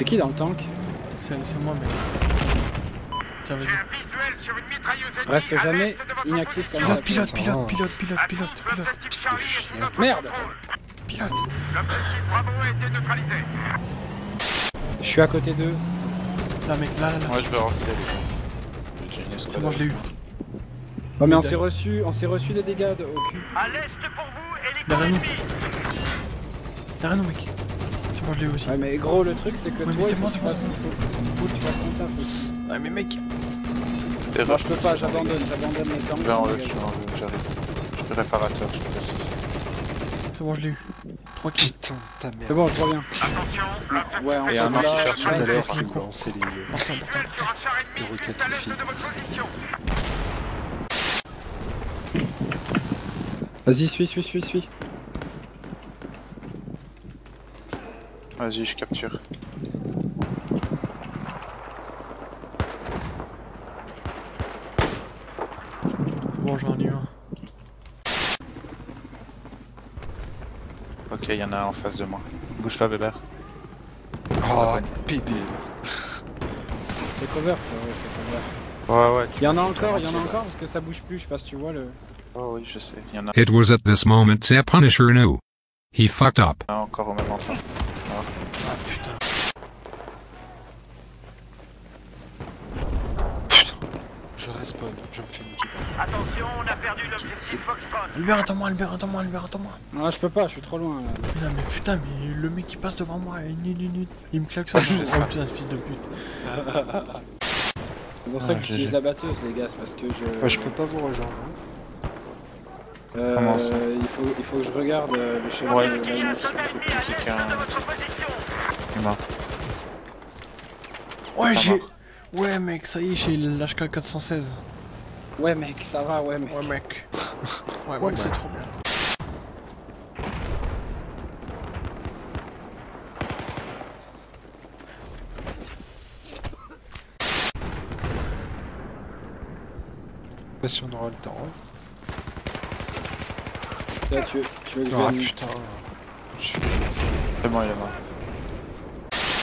C'est qui dans le tank C'est c'est moi, mec. Tiens, vas-y. Reste jamais inactif comme ça. Pilote, pilote, pilote, pilote, pilote, pilote, pilote. Merde Pilote. Je suis à côté d'eux. Là, mec, là, là, là. Ouais, je vais avancer C'est bon, je l'ai eu. Oh mais on s'est reçu, on s'est reçu des dégâts de- au cul. À l'est pour vous, Derrière nous. hélico Derrière nous, mec. C'est bon, je l'ai eu aussi. Ouais mais gros le truc c'est que Ouais, mais toi c'est il bon, faut c'est que bon, tu c'est fasses- tu ton taf aussi. Ouais, mais mec. Non je peux pas, j'abandonne, j'abandonne les en haut, j'arrive. Je suis réparateur, je pas si c'est. C'est bon, je l'ai eu. 3 kills. Putain, ta C'est merde. bon, je reviens. Attention, Ouais, on Et un là, Tout à l'heure, c'est qui me lançait les... Les roquettes l'est filles. Vas-y, suis, suis, suis, suis. Vas-y, je capture. Bon, j'en ai un. Ok, il y en a un en face de moi. Bouge-toi, Weber. Oh, PD. Fais cover, cover. Ouais, ouais. Il y en a encore, il y en a encore parce que ça bouge plus, je sais pas si tu vois le. Oh oui, je sais. Il y en a It was at this moment the Punisher knew. He fucked up. un encore au même endroit. Ah, putain. Je me fais une. Attention, on a perdu l'objectif Foxtrot. Albert, attends-moi, Albert, attends-moi, Albert, attends-moi. Non là je peux pas, je suis trop loin là. Putain, mais putain, mais le mec qui passe devant moi, il, il, il, il me. Je sais. oh putain, fils de pute. C'est pour Ah, ça que GG. j'utilise la batteuse les gars, c'est parce que je. Ouais, je peux pas vous rejoindre. Euh, Comment ça il, faut, il faut que je regarde euh, le chemin Ouais. de Il y a un. Il est mort. Ouais, Ça j'ai. Ouais, mec, ça y est, j'ai l'HK 416. Ouais mec, ça va, ouais mec. Ouais, mec. Ouais, Ouais, mec, c'est trop bien. Pas si on aura le temps. hein. Là tu veux, tu veux que je Ah vienne- putain. Je suis... C'est bon, il est mort.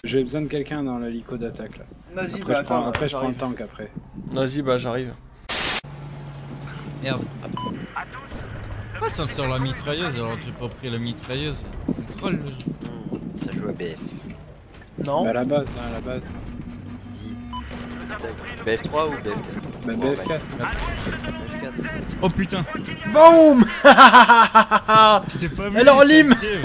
J'ai besoin de quelqu'un dans l'hélico d'attaque là. Vas-y, je prends, après, je prends le tank après. Vas-y, bah, j'arrive. Merde. Ah, ça me sort la mitrailleuse alors que j'ai pas pris la mitrailleuse? C'est troll le jeu. Ça joue à BF. Non Bah à la base, hein, à la base. BF3 ou BF4 Bah Bon, BF4. BF4. Oh putain, Boum je t'ai pas vu. Alors, Lim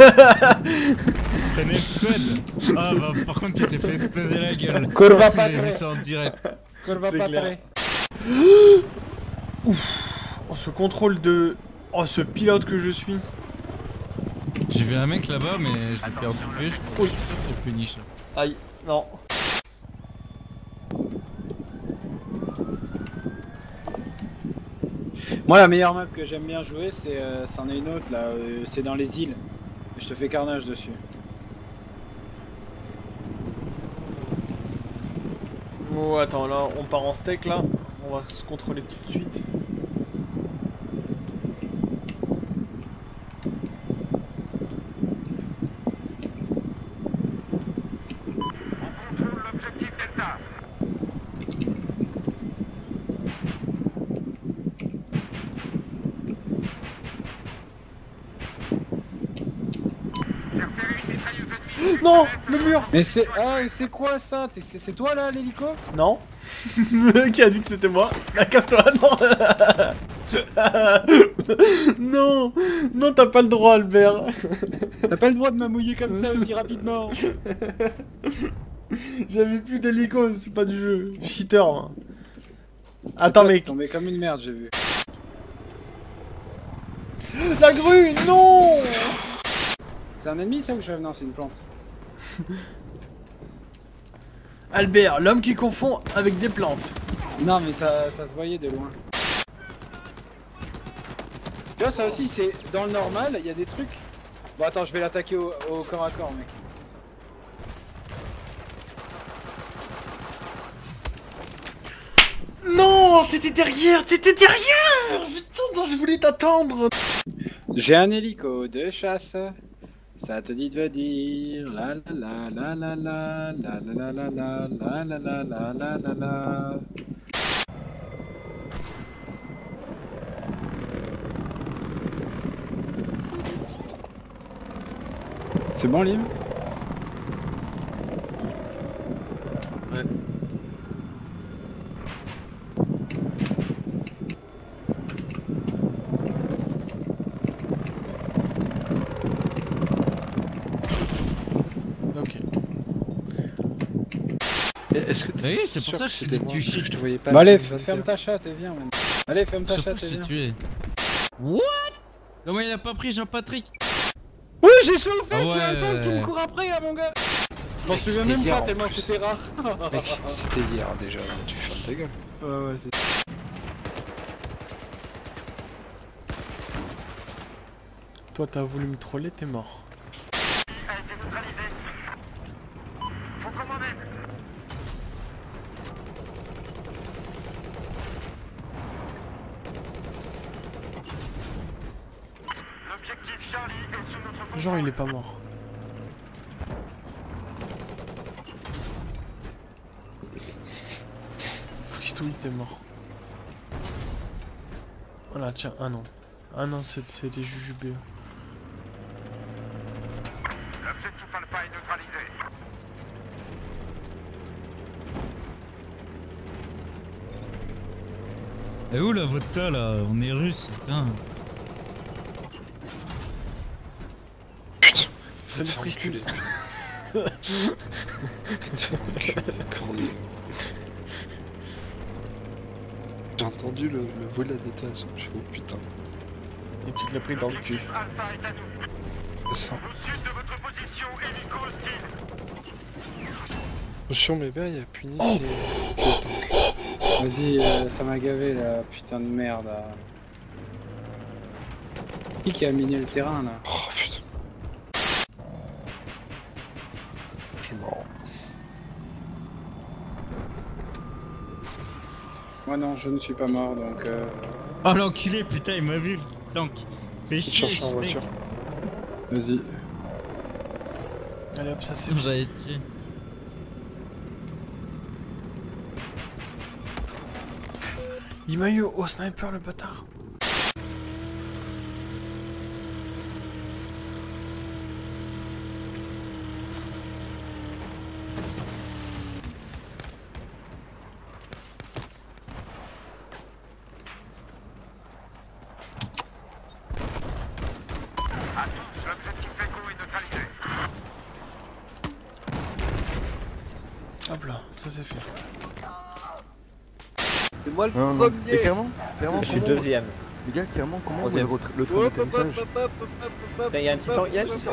Prenez le code. Ah bah par contre tu t'es fait exploser la gueule. Curva J'ai padre. vu ça en direct. Padre. Oh, ce contrôle de... Oh, ce pilote que je suis. J'ai vu un mec là-bas mais je l'ai perdu de vue. Je je suis sûr que c'est plus niche. Aïe, non. Moi la meilleure map que j'aime bien jouer c'est euh, c'en est une autre là, euh, c'est dans les îles. Je te fais carnage dessus. Oh, attends, là, on part en steak, là. On va se contrôler tout de suite. On contrôle l'objectif Delta. J'ai repéré une mitrailleuse ennemie. Non Le mur Mais c'est ah c'est quoi ça? C'est toi là l'hélico? Non Qui a dit que c'était moi La casse-toi, non Non Non, t'as pas le droit, Albert T'as pas le droit de me mouiller comme ça aussi rapidement. J'avais plus d'hélico, c'est pas du jeu. Cheater, moi. Attends, mec. Tombé comme une merde j'ai vu. La grue Non C'est un ennemi ça ou je Non c'est une plante? Albert, l'homme qui confond avec des plantes. Non mais ça, ça se voyait de loin. Tu vois ça aussi c'est dans le normal il y a des trucs. Bon attends je vais l'attaquer au, au corps à corps mec. Non T'étais derrière T'étais derrière Putain, je voulais t'attendre J'ai un hélico de chasse. Ça te dit de dire la la la la la la la la la la la la la la la la la C'est bon, Lim Est-ce que Oui, c'est pour ça que je dis tu. Je te voyais pas. Bah allez, à 2021. ferme ta chatte et viens, man. Allez, ferme ta chatte et viens. tué. What? Comment il a pas pris Jean-Patrick? Oui, j'ai chauffé, Ah c'est ouais. un tank qui me court après là, mon gars Je m'en Mec, souviens même pas en tellement c'était rare. Mec, c'était hier déjà, tu fermes ta gueule. Ouais, ouais, c'est. Toi, t'as voulu me troller, t'es mort. A été neutralisé. Faut commander. L'objectif Charlie est sous notre contrôle. Genre, il est pas mort. Fristouille, t'es mort. Voilà, tiens, ah non. Ah non, c'est- c'était jujubé. L'objectif Alpha est neutralisé. Et où la vodka là? On est russe, putain. Faire enculer, corné. J'ai entendu le, le bruit de la détonation, je fais oh putain, Et tu te l'as pris dans le cul. Alpha est à nous. c'est ça. Au sud de votre position, hélico hostile. Sur mes verres, il y a Puni Oh tank. Vas-y, euh, ça m'a gavé là, putain de merde. là. Qui qui a miné le terrain là? Moi non, je ne suis pas mort donc. Euh... Oh l'enculé, putain, il m'a vu, donc. Fais Je chier, cherche en je voiture. Vas-y. Allez hop, ça c'est J'avais tué. Il m'a eu au sniper le bâtard. Ça c'est fait. C'est moi le Non, non. premier Mais clairement, clairement, Je suis deuxième. Les gars, clairement, comment vous Troisième. le, train d'atterrissage Putain, y'a un petit temps. Y'a un petit temps.